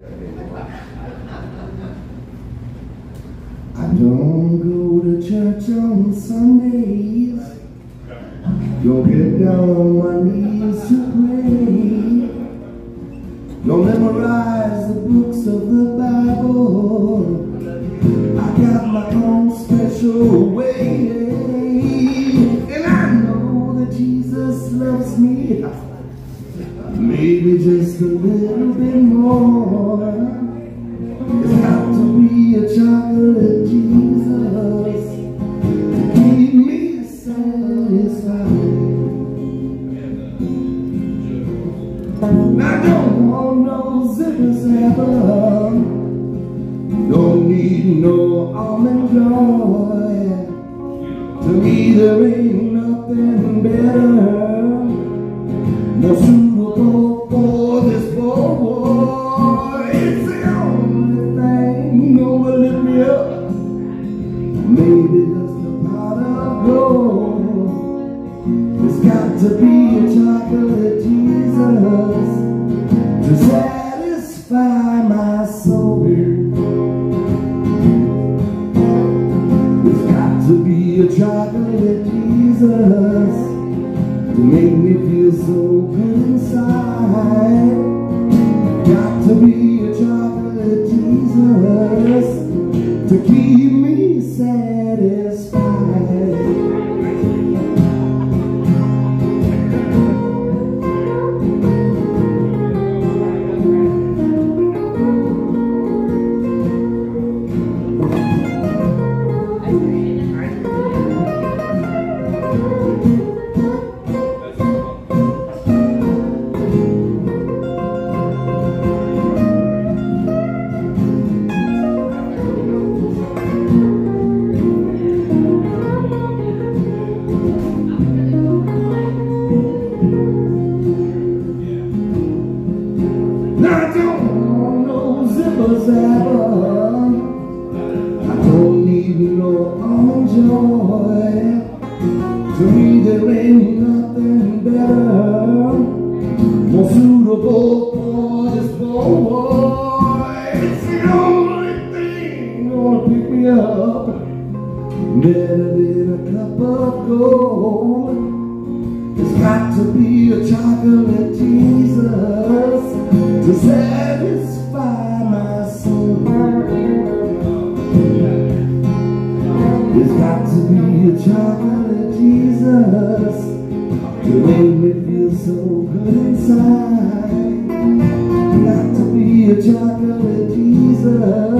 I don't go to church on Sundays. Don't get down on my knees to pray. Don't memorize the books of the Bible. I got my own special way. And I know that Jesus loves me. Maybe just a little bit more. It's got to be a chocolate Jesus to keep me satisfied. I don't want no zipper zapper. Don't need no almond joy. To me there ain't nothing better. More It's got to be a chocolate Jesus to satisfy my soul. It's got to be a chocolate Jesus to make me feel so there ain't nothing better, more suitable for this boy. It's the only thing gonna pick me up, better than a cup of gold. It's got to be a chocolate Jesus to satisfy my soul. It's got to be a chocolate Jesus to make me feel so good inside. Got to be a chocolate Jesus